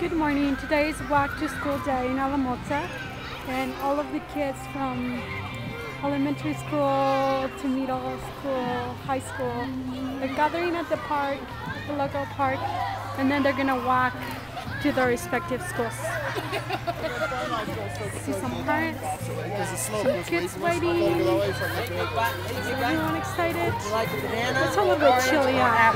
Good morning. Today is Walk to School Day in Alamosa, and all of the kids from elementary school to middle school, high school, they're gathering at the park, the local park, and then they're gonna walk to their respective schools. See some parents, some kids waiting. Everyone excited? It's a little bit chilly out.